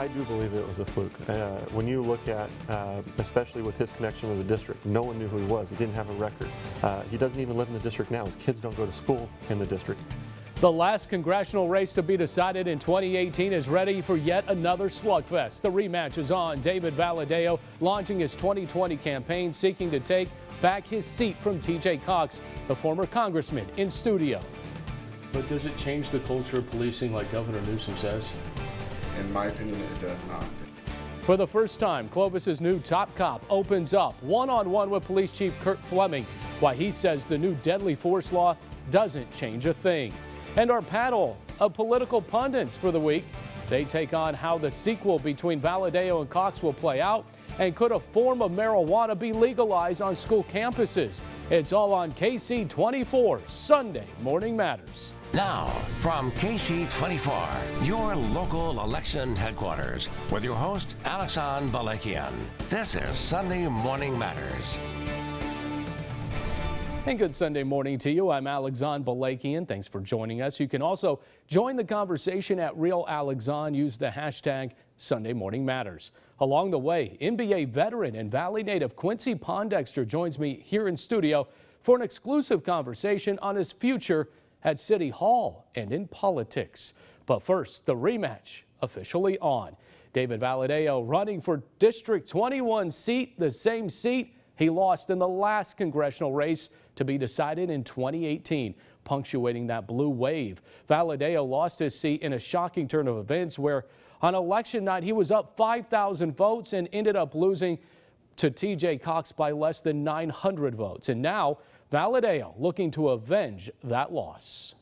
I do believe it was a fluke. Uh, when you look at, uh, especially with his connection with the district, no one knew who he was. He didn't have a record. Uh, he doesn't even live in the district now. His kids don't go to school in the district. The last congressional race to be decided in 2018 is ready for yet another slugfest. The rematch is on. David Valadao launching his 2020 campaign seeking to take back his seat from TJ Cox, the former congressman, in studio. But does it change the culture of policing like Governor Newsom says? In my opinion, it does not. For the first time, Clovis's new top cop opens up one-on-one with Police Chief Curt Fleming, why he says the new deadly force law doesn't change a thing. And our panel of political pundits for the week, they take on how the sequel between Valadao and Cox will play out and could a form of marijuana be legalized on school campuses? It's all on KSEE24 Sunday Morning Matters. Now, from KSEE24, your local election headquarters, with your host, Alexan Balakian. This is Sunday Morning Matters. And good Sunday morning to you. I'm Alexan Balakian. Thanks for joining us. You can also join the conversation at Real Alexan. Use the hashtag Sunday Morning Matters. Along the way, NBA veteran and Valley native Quincy Pondexter joins me here in studio for an exclusive conversation on his future at City Hall and in politics. But first, the rematch officially on. David Valadao running for District 21 seat, the same seat he lost in the last congressional race to be decided in 2018, punctuating that blue wave. Valadao lost his seat in a shocking turn of events where on election night he was up 5,000 votes and ended up losing to TJ Cox by less than 900 votes. And now Valadao looking to avenge that loss.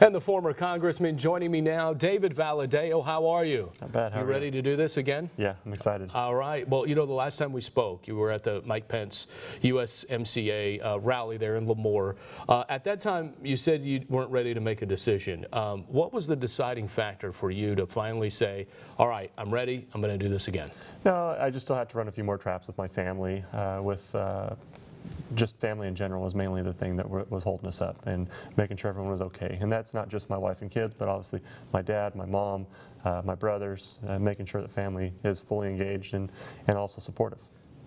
And the former congressman joining me now, David Valadao. How are you? Not bad. How are you ready you? to do this again? Yeah, I'm excited. All right. Well, you know, the last time we spoke, you were at the Mike Pence USMCA uh, rally there in Lemoore. Uh, at that time, you said you weren't ready to make a decision. Um, what was the deciding factor for you to finally say, all right, I'm ready, I'm going to do this again? No, I just still had to run a few more traps with my family, uh, with uh, just family in general was mainly the thing that was holding us up and making sure everyone was okay. And that's not just my wife and kids, but obviously my dad, my mom, uh, my brothers, uh, making sure that family is fully engaged and, and also supportive.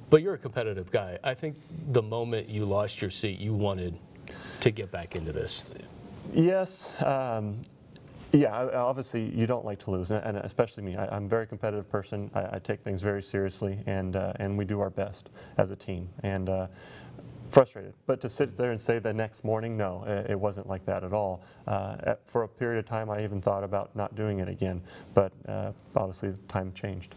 But you're a competitive guy. I think the moment you lost your seat, you wanted to get back into this. Yes. Um, yeah, obviously you don't like to lose, and especially me. I, am a very competitive person. I, I, take things very seriously, and uh, and we do our best as a team. And uh, frustrated. But to sit there and say the next morning, no, it wasn't like that at all. Uh, for a period of time, I even thought about not doing it again. But uh, obviously, time changed.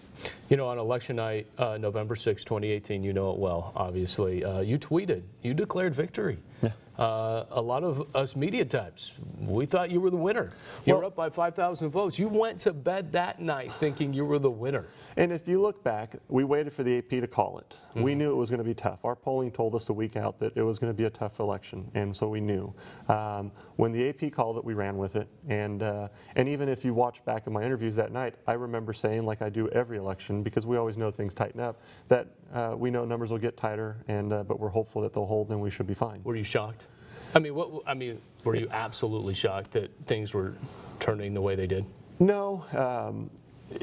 You know, on election night, uh, November 6, 2018, you know it well, obviously. Uh, you tweeted, you declared victory. Yeah. Uh, a lot of us media types, we thought you were the winner. You well, were up by 5,000 votes. You went to bed that night thinking you were the winner. And if you look back, we waited for the AP to call it. Mm -hmm. We knew it was going to be tough. Our polling told us a week out that it was going to be a tough election, and so we knew. Um, when the AP called it, we ran with it. And uh, and even if you watch back in my interviews that night, I remember saying, like I do every election, because we always know things tighten up, that uh, we know numbers will get tighter, and uh, but we're hopeful that they'll hold and we should be fine. Were you shocked? I mean, what? I mean, were you absolutely shocked that things were turning the way they did? No. Um,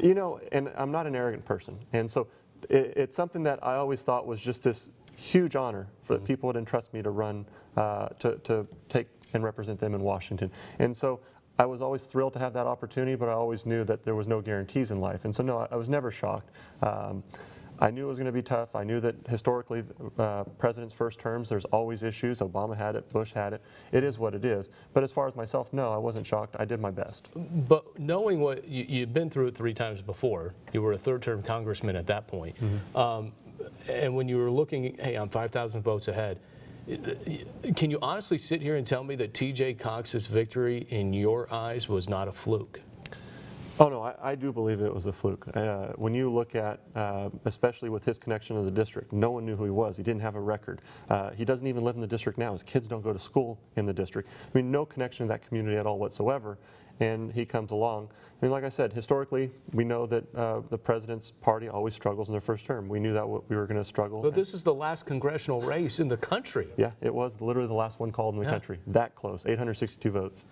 you know, and I'm not an arrogant person. And so it, it's something that I always thought was just this huge honor for mm-hmm. that people would entrust me to run, uh, to, to take and represent them in Washington. And so I was always thrilled to have that opportunity, but I always knew that there was no guarantees in life. And so, no, I, I was never shocked. Um, I knew it was going to be tough. I knew that historically, uh, presidents' first terms, there's always issues. Obama had it, Bush had it. It is what it is. But as far as myself, no, I wasn't shocked. I did my best. But knowing what you, you've been through it three times before, you were a third-term congressman at that point. Mm -hmm. um, and when you were looking, hey, I'm 5,000 votes ahead. Can you honestly sit here and tell me that T.J. Cox's victory in your eyes was not a fluke? Oh, no, I, I, do believe it was a fluke. Uh, when you look at, uh, especially with his connection to the district, no one knew who he was. He didn't have a record. Uh, he doesn't even live in the district now. His kids don't go to school in the district. I mean, no connection to that community at all whatsoever. And he comes along. I mean, like I said, historically, we know that uh, the president's party always struggles in their first term. We knew that we were going to struggle. But this is the last congressional race in the country, yeah, it was literally the last one called in the Yeah. country. That close, 862 votes.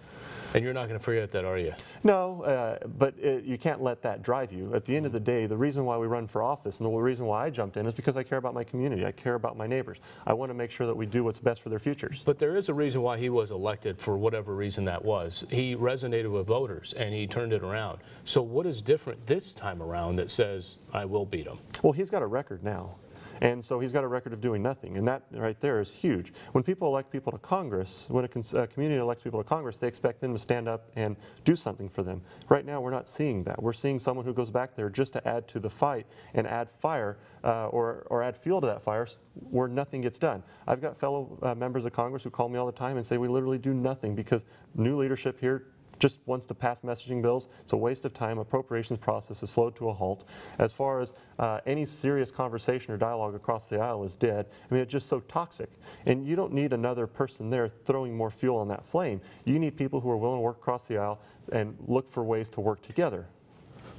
and you're not going to forget that, are you? No, uh, but it, you can't let that drive you. At the end of the day, the reason why we run for office and the reason why I jumped in is because I care about my community. I care about my neighbors. I want to make sure that we do what's best for their futures. But there is a reason why he was elected for whatever reason that was. He resonated voters and he turned it around. So what is different this time around that says I will beat him? Well, he's got a record now. And so he's got a record of doing nothing. And that right there is huge. When people elect people to Congress, when a, a community elects people to Congress, they expect them to stand up and do something for them. Right now, we're not seeing that. We're seeing someone who goes back there just to add to the fight and add fire uh, or, or add fuel to that fire where nothing gets done. I've got fellow uh, members of Congress who call me all the time and say we literally do nothing because new leadership here just wants to pass messaging bills. It's a waste of time. Appropriations process is slowed to a halt. As far as uh, any serious conversation or dialogue across the aisle is dead. I mean, it's just so toxic. And you don't need another person there throwing more fuel on that flame. You need people who are willing to work across the aisle and look for ways to work together.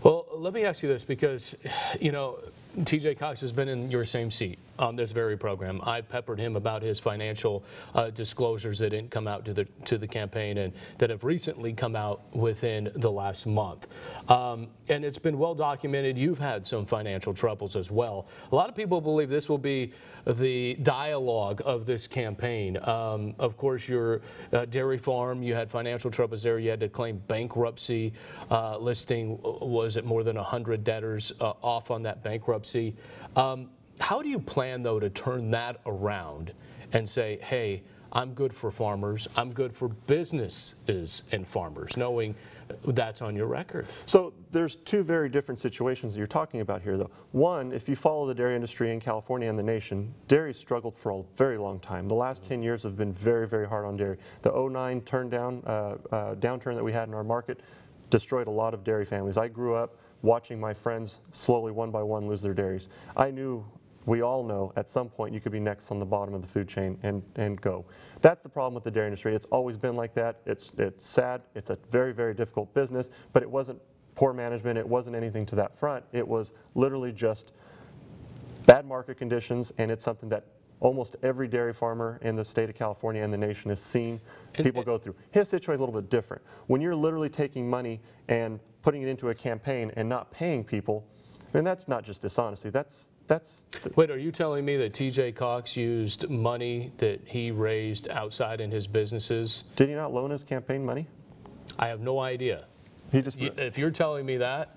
Well, let me ask you this because, you know, TJ Cox has been in your same seat on this very program. I peppered him about his financial uh, disclosures that didn't come out to the to the campaign and that have recently come out within the last month. Um, and it's been well documented. You've had some financial troubles as well. A lot of people believe this will be the dialogue of this campaign. Um, of course, your uh, dairy farm, you had financial troubles there. You had to claim bankruptcy. Uh, listing was it more than 100 debtors uh, off on that bankruptcy. Um, how do you plan, though, to turn that around and say, hey, I'm good for farmers, I'm good for businesses and farmers, knowing that's on your record? So there's two very different situations that you're talking about here, though. One, if you follow the dairy industry in California and the nation, dairy struggled for a very long time. The last 10 years have been very, very hard on dairy. The 09 turn down, uh, uh, downturn that we had in our market destroyed a lot of dairy families. I grew up watching my friends slowly, one by one, lose their dairies. I knew we all know at some point you could be next on the bottom of the food chain and, and go. That's the problem with the dairy industry. It's always been like that. It's, it's sad. It's a very, very difficult business, but it wasn't poor management. It wasn't anything to that front. It was literally just bad market conditions, and it's something that almost every dairy farmer in the state of California and the nation has seen people go through. His situation is a little bit different. When you're literally taking money and putting it into a campaign and not paying people, and that's not just dishonesty. That's that's Wait, are you telling me that TJ Cox used money that he raised outside in his businesses? did he not loan his campaign money? I have no idea. He just If you're telling me that,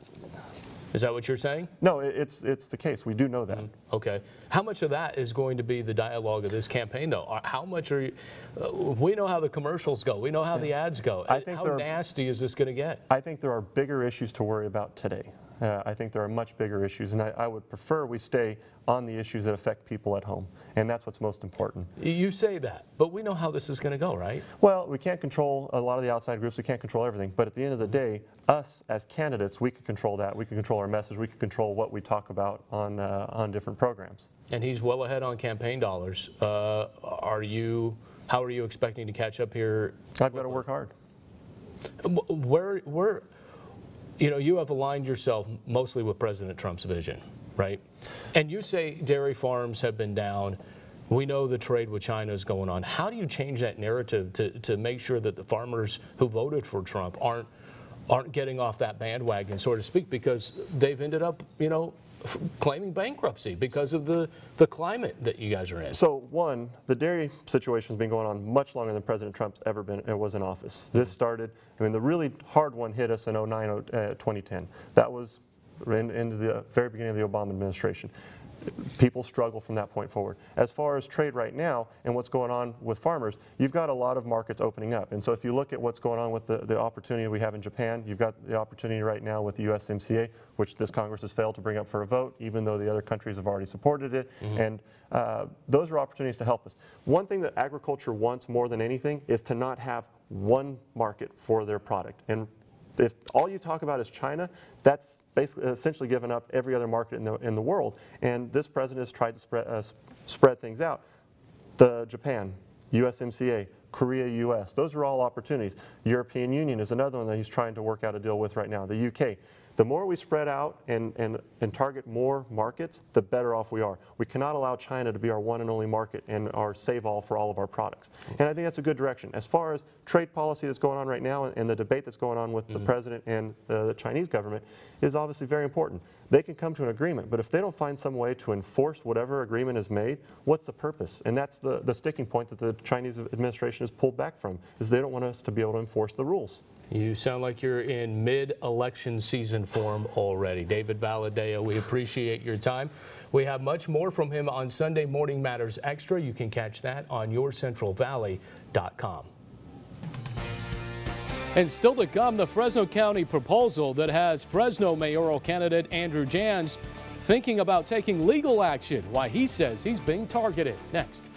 is that what you're saying? no. it- It's it's the case. We do know that. Okay. How much of that is going to be the dialogue of this campaign, though? Are- How much are you? Uh, we know how the commercials go. We know how the ads go. I think how there are- nasty is this going to get? I think there are bigger issues to worry about today. Uh, I think there are much bigger issues, and I, I would prefer we stay on the issues that affect people at home, and that's what's most important. You say that, but we know how this is going to go, right? Well, we can't control a lot of the outside groups. We can't control everything. But at the end of the day, us as candidates, we can control that. We can control our message. We can control what we talk about on uh, on different programs. And he's well ahead on campaign dollars. Uh, are you? How are you expecting to catch up here? I've got to work hard. Where, where, you know, you have aligned yourself mostly with President Trump's vision, right? And you say dairy farms have been down. We know the trade with China is going on. How do you change that narrative to, to make sure that the farmers who voted for Trump aren't aren't getting off that bandwagon, so to speak, because they've ended up, you know, claiming bankruptcy because of the, the climate that you guys are in? So one, the dairy situation has been going on much longer than President Trump's ever been uh, was in office. This started. I mean, the really hard one hit us in 09, uh, 2010. That was in, into the very beginning of the Obama administration. People struggle from that point forward. As far as trade right now and what's going on with farmers, you've got a lot of markets opening up. And so if you look at what's going on with the, the opportunity we have in Japan, you've got the opportunity right now with the USMCA, which this Congress has failed to bring up for a vote, even though the other countries have already supported it. And uh, those are opportunities to help us. One thing that agriculture wants more than anything is to not have one market for their product. And if all you talk about is China, that's basically essentially given up every other market in the, in the world. And this president has tried to spread, uh, spread things out. The Japan, USMCA, Korea, U.S. Those are all opportunities. European Union is another one that he's trying to work out a deal with right now. The UK. The more we spread out and, and, and target more markets, the better off we are. We cannot allow China to be our one and only market and our save all for all of our products. And I think that's a good direction. As far as trade policy that's going on right now and, and the debate that's going on with the mm-hmm. president and the, the Chinese government is obviously very important. They can come to an agreement, but if they don't find some way to enforce whatever agreement is made, what's the purpose? And that's the, the sticking point that the Chinese administration has pulled back from, is they don't want us to be able to enforce the rules. You sound like you're in mid-election season form already. David Valadao, we appreciate your time. We have much more from him on Sunday Morning Matters Extra. You can catch that on yourcentralvalley.com. And still to come, the Fresno County proposal that has Fresno mayoral candidate Andrew Janz thinking about taking legal action. Why he says he's being targeted. Next.